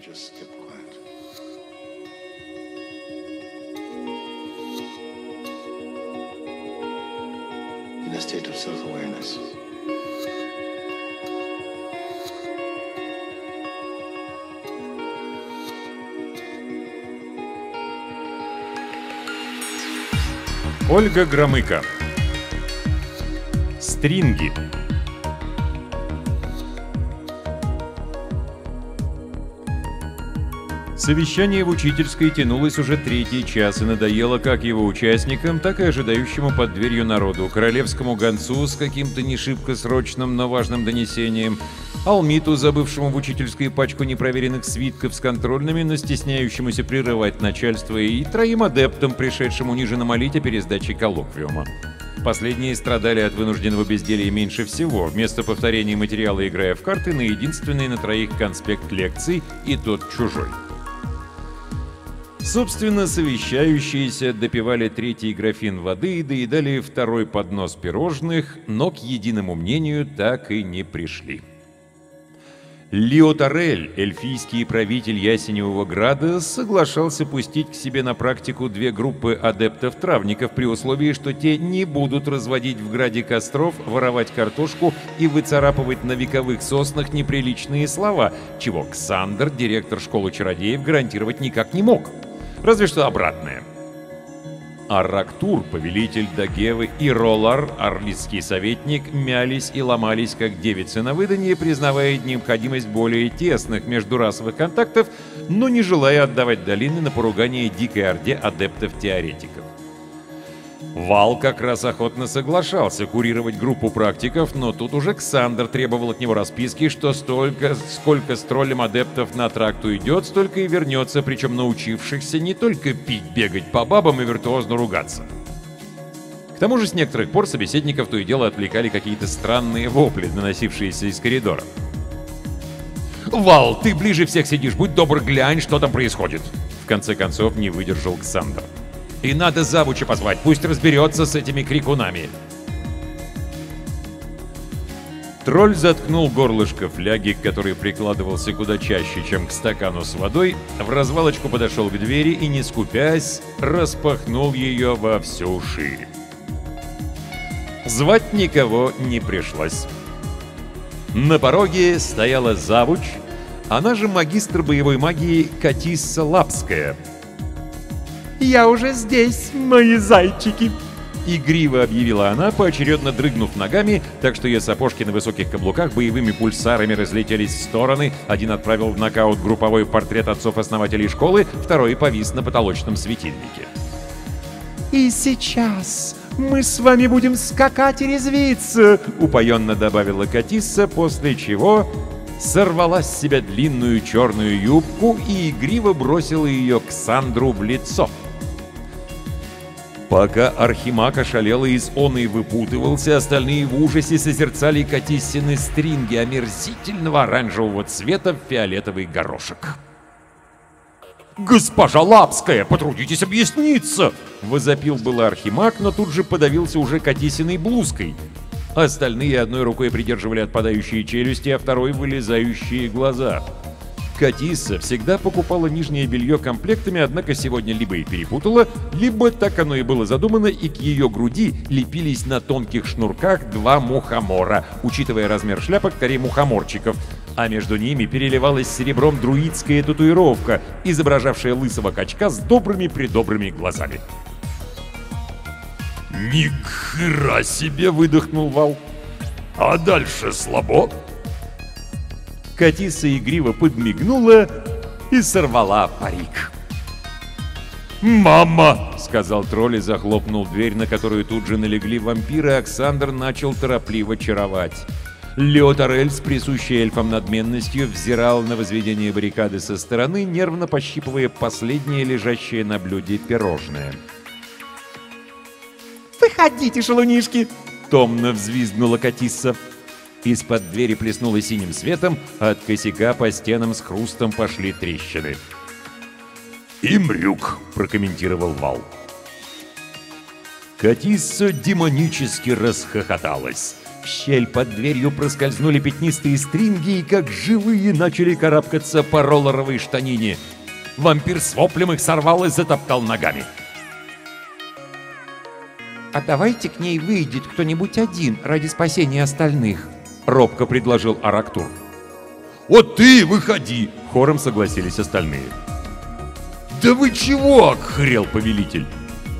we just kept quiet. In a state of self awareness. Ольга Громыко. Стринги. Совещание в учительской тянулось уже третий час и надоело как его участникам, так и ожидающему под дверью народу, королевскому гонцу с каким-то не шибко срочным, но важным донесением, Алмиту, забывшему в учительской пачку непроверенных свитков с контрольными, но стесняющемуся прерывать начальство, и троим адептам, пришедшим униженно молить о пересдаче коллоквиума. Последние страдали от вынужденного безделья меньше всего, вместо повторения материала играя в карты на единственный на троих конспект лекций, и тот чужой. Собственно, совещающиеся допивали третий графин воды и доедали второй поднос пирожных, но к единому мнению так и не пришли. Лио Тарель, эльфийский правитель Ясеневого Града, соглашался пустить к себе на практику две группы адептов-травников при условии, что те не будут разводить в Граде костров, воровать картошку и выцарапывать на вековых соснах неприличные слова, чего Ксандр, директор школы чародеев, гарантировать никак не мог. Разве что обратное. Аррактур, повелитель Дагевы, и Ролар, орлицкий советник, мялись и ломались, как девицы на выданье, признавая необходимость более тесных междурасовых контактов, но не желая отдавать долины на поругание дикой орде адептов-теоретиков. Вал как раз охотно соглашался курировать группу практиков, но тут уже Ксандр требовал от него расписки, что столько, сколько с троллем адептов на тракту идет, столько и вернется, причем научившихся не только пить, бегать по бабам и виртуозно ругаться. К тому же с некоторых пор собеседников то и дело отвлекали какие-то странные вопли, доносившиеся из коридора. «Вал, ты ближе всех сидишь, будь добр, глянь, что там происходит!» В конце концов не выдержал Ксандр. И надо завуча позвать, пусть разберется с этими крикунами. Тролль заткнул горлышко фляги, который прикладывался куда чаще, чем к стакану с водой, в развалочку подошел к двери и, не скупясь, распахнул ее во всю ширь. Звать никого не пришлось. На пороге стояла завуч, она же магистр боевой магии Катисса Лапская — «Я уже здесь, мои зайчики!» Игриво объявила она, поочередно дрыгнув ногами, так что ее сапожки на высоких каблуках боевыми пульсарами разлетелись в стороны. Один отправил в нокаут групповой портрет отцов-основателей школы, второй повис на потолочном светильнике. «И сейчас мы с вами будем скакать и резвиться!» — упоенно добавила Катисса, после чего сорвала с себя длинную черную юбку и игриво бросила ее к Сандру в лицо. Пока Архимаг ошалел из он и выпутывался, остальные в ужасе созерцали Катиссины стринги омерзительного оранжевого цвета в фиолетовый горошек. «Госпожа Лапская, потрудитесь объясниться!» Возопил был Архимаг, но тут же подавился уже Катисиной блузкой. Остальные одной рукой придерживали отпадающие челюсти, а второй — вылезающие глаза — Катиса всегда покупала нижнее белье комплектами, однако сегодня либо и перепутала, либо так оно и было задумано, и к ее груди лепились на тонких шнурках два мухомора, учитывая размер шляпок корей мухоморчиков, а между ними переливалась серебром друидская татуировка, изображавшая лысого качка с добрыми-предобрыми глазами. «Ни хера себе!» — выдохнул Вал. «А дальше слабо?» Катиса игриво подмигнула и сорвала парик. «Мама!» — сказал тролль и захлопнул дверь, на которую тут же налегли вампиры, Оксандр начал торопливо чаровать. Лео Торель с присущей эльфам надменностью взирал на возведение баррикады со стороны, нервно пощипывая последнее лежащее на блюде пирожное. «Выходите, шалунишки!» — томно взвизгнула Катисса. Из-под двери плеснуло синим светом, а от косяка по стенам с хрустом пошли трещины. «Имрюк», — прокомментировал Вал. Катисса демонически расхохоталась. В щель под дверью проскользнули пятнистые стринги и как живые начали карабкаться по роллеровой штанине. Вампир с воплем их сорвал и затоптал ногами. А давайте к ней выйдет кто-нибудь один ради спасения остальных. Робко предложил Арактур. «Вот ты выходи!» — хором согласились остальные. «Да вы чего?» — охрел повелитель.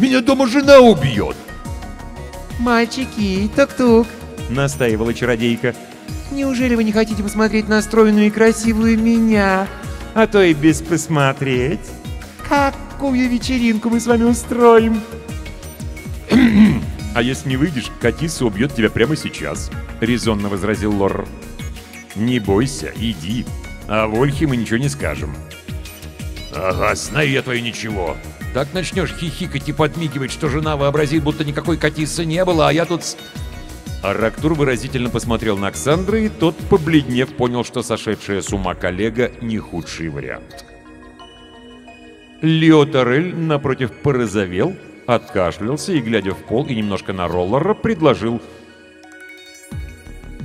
«Меня дома жена убьет!» «Мальчики, тук-тук!» — настаивала чародейка. «Неужели вы не хотите посмотреть на стройную и красивую меня? А то и без посмотреть. Какую вечеринку мы с вами устроим!» «А если не выйдешь, Катиса убьет тебя прямо сейчас», — резонно возразил Лорр. «Не бойся, иди. А Вольхе мы ничего не скажем». «Ага, я твою ничего. Так начнешь хихикать и подмигивать, что жена вообразит, будто никакой Катисы не было, а я тут...» с...» Арактур выразительно посмотрел на Оксандра, и тот, побледнев, понял, что сошедшая с ума коллега — не худший вариант. Лео Торель, напротив, порозовел, откашлялся и, глядя в пол и немножко на роллера, предложил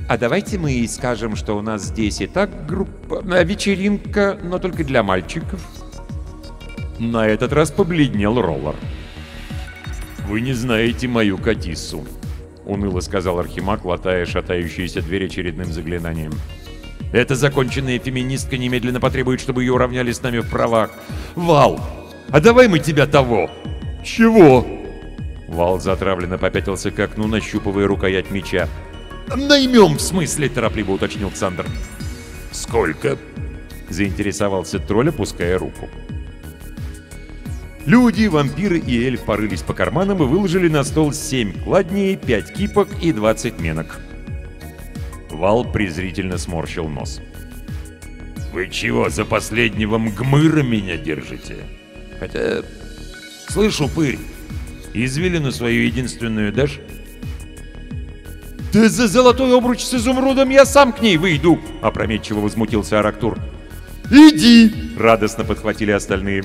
«А давайте мы скажем, что у нас здесь и так группа... вечеринка, но только для мальчиков». На этот раз побледнел роллер. «Вы не знаете мою Катиссу», — уныло сказал Архимаг, латая шатающиеся дверь очередным заклинанием. «Эта законченная феминистка немедленно потребует, чтобы ее уравняли с нами в правах. Вал, а давай мы тебя того!» «Чего?» Вал затравленно попятился к окну, нащупывая рукоять меча. «Наймем, в смысле?» — торопливо уточнил Ксандр. «Сколько?» — заинтересовался тролль, опуская руку. Люди, вампиры и эльф порылись по карманам и выложили на стол 7 кладней, 5 кипок и 20 менок. Вал презрительно сморщил нос. «Вы чего, за последнего мгмыра меня держите? Хотя... Слышу, пырь, извилину свою единственную дашь?» «Да за золотой обруч с изумрудом я сам к ней выйду!» — опрометчиво возмутился Арактур. «Иди!» — радостно подхватили остальные.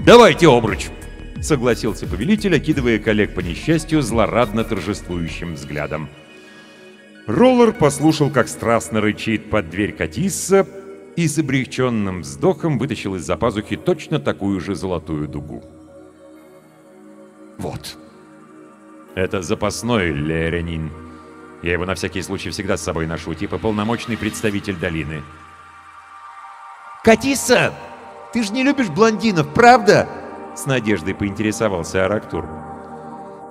«Давайте обруч!» — согласился повелитель, окидывая коллег по несчастью злорадно торжествующим взглядом. Роллер послушал, как страстно рычит под дверь Катисса, и с облегченным вздохом вытащил из-за пазухи точно такую же золотую дугу. «Вот. Это запасной леренин. Я его на всякий случай всегда с собой ношу, типа полномочный представитель долины». «Катиса, ты же не любишь блондинов, правда?» С надеждой поинтересовался Арактур.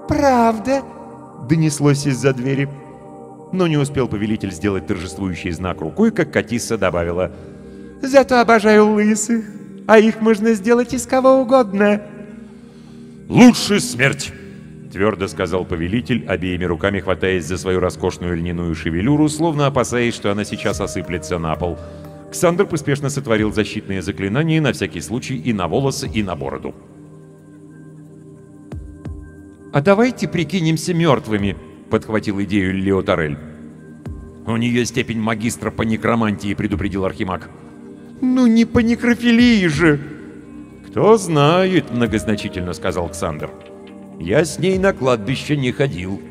«Правда?» — донеслось из-за двери. Но не успел повелитель сделать торжествующий знак рукой, как Катисса добавила «Зато обожаю лысых, а их можно сделать из кого угодно». «Лучше смерть!» — твердо сказал повелитель, обеими руками хватаясь за свою роскошную льняную шевелюру, словно опасаясь, что она сейчас осыплется на пол. Ксандр поспешно сотворил защитные заклинания на всякий случай и на волосы, и на бороду. «А давайте прикинемся мертвыми», — подхватил идею Лео Торель. «У нее степень магистра по некромантии», — предупредил Архимаг. «Ну не по некрофилии же!» «Кто знает», — многозначительно сказал Ксандр. «Я с ней на кладбище не ходил».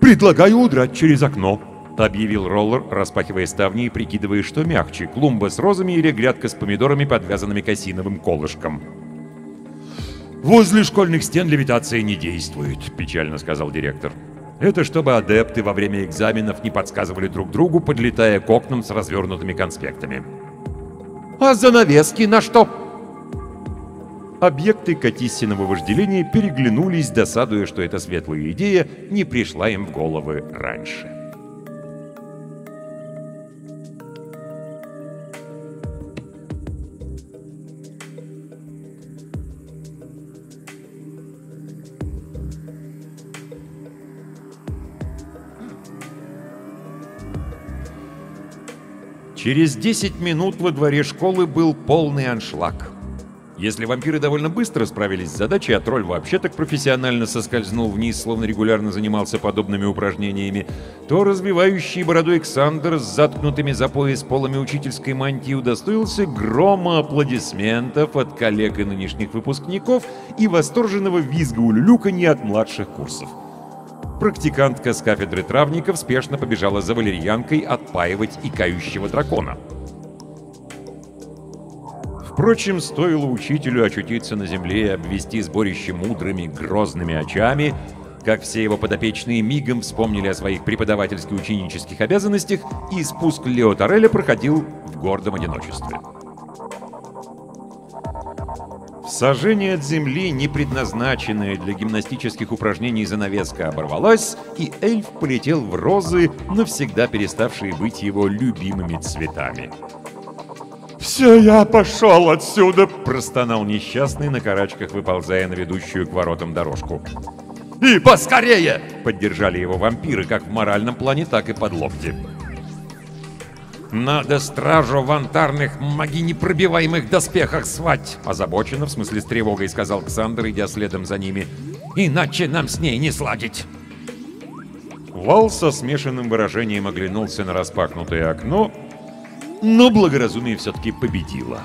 «Предлагаю удрать через окно», — объявил Роллер, распахивая ставни и прикидывая, что мягче, клумба с розами или грядка с помидорами, подвязанными косиновым колышком. «Возле школьных стен левитация не действует», — печально сказал директор. «Это чтобы адепты во время экзаменов не подсказывали друг другу, подлетая к окнам с развернутыми конспектами». «А занавески на что?» Объекты Катиссиного вожделения переглянулись, досадуя, что эта светлая идея не пришла им в головы раньше. Через 10 минут во дворе школы был полный аншлаг. Если вампиры довольно быстро справились с задачей, а тролль вообще так профессионально соскользнул вниз, словно регулярно занимался подобными упражнениями, то развивающий бородой Александр с заткнутыми за пояс полами учительской мантии удостоился грома аплодисментов от коллег и нынешних выпускников и восторженного визга улюлюканья от младших курсов. Практикантка с кафедры травников спешно побежала за валерьянкой отпаивать икающего дракона. Впрочем, стоило учителю очутиться на земле и обвести сборище мудрыми, грозными очами, как все его подопечные мигом вспомнили о своих преподавательски-ученических обязанностях, и спуск Лео Тореля проходил в гордом одиночестве. Сожжение от земли, не предназначенное для гимнастических упражнений занавеска, оборвалась, и эльф полетел в розы, навсегда переставшие быть его любимыми цветами. Все, я пошел отсюда. Простонал несчастный на карачках, выползая на ведущую к воротам дорожку. И поскорее! Поддержали его вампиры как в моральном плане, так и под локти. «Надо стражу в антарных магинепробиваемых доспехах свать!» Озабоченно, в смысле с тревогой, сказал Ксандр, идя следом за ними. «Иначе нам с ней не сладить!» Вал со смешанным выражением оглянулся на распахнутое окно, но благоразумие все-таки победило.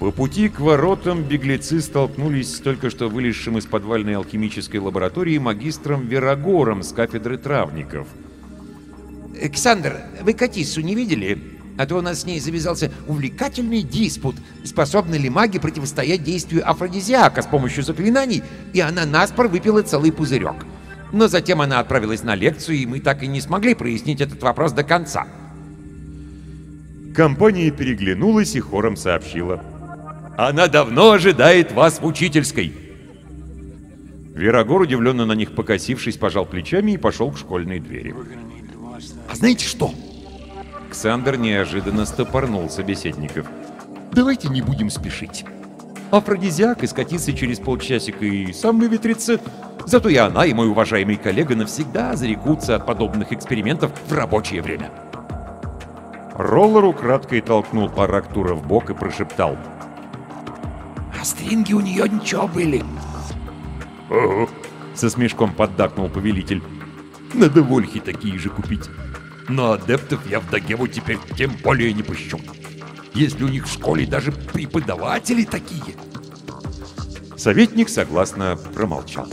По пути к воротам беглецы столкнулись с только что вылезшим из подвальной алхимической лаборатории магистром Верогором с кафедры травников — Александр, вы Катиссу не видели? А то у нас с ней завязался увлекательный диспут, способны ли маги противостоять действию афродизиака с помощью заклинаний, и она наспор выпила целый пузырек. Но затем она отправилась на лекцию, и мы так и не смогли прояснить этот вопрос до конца. Компания переглянулась и хором сообщила. «Она давно ожидает вас в учительской!» Верогор, удивленно на них покосившись, пожал плечами и пошел к школьной двери. А знаете что? Ксандр неожиданно стопорнул собеседников. Давайте не будем спешить. Афродизиак искатится через полчасика и сам выветрится. Зато и она, и мой уважаемый коллега навсегда зарекутся от подобных экспериментов в рабочее время. Роллер украдкой толкнул Парактура в бок и прошептал. А стринги у нее ничего были. «Ого!» — со смешком поддакнул повелитель. Надо вольхи такие же купить. Но адептов я в Дагеву теперь тем более не пущу. Если у них в школе даже преподаватели такие. Советник согласно промолчал.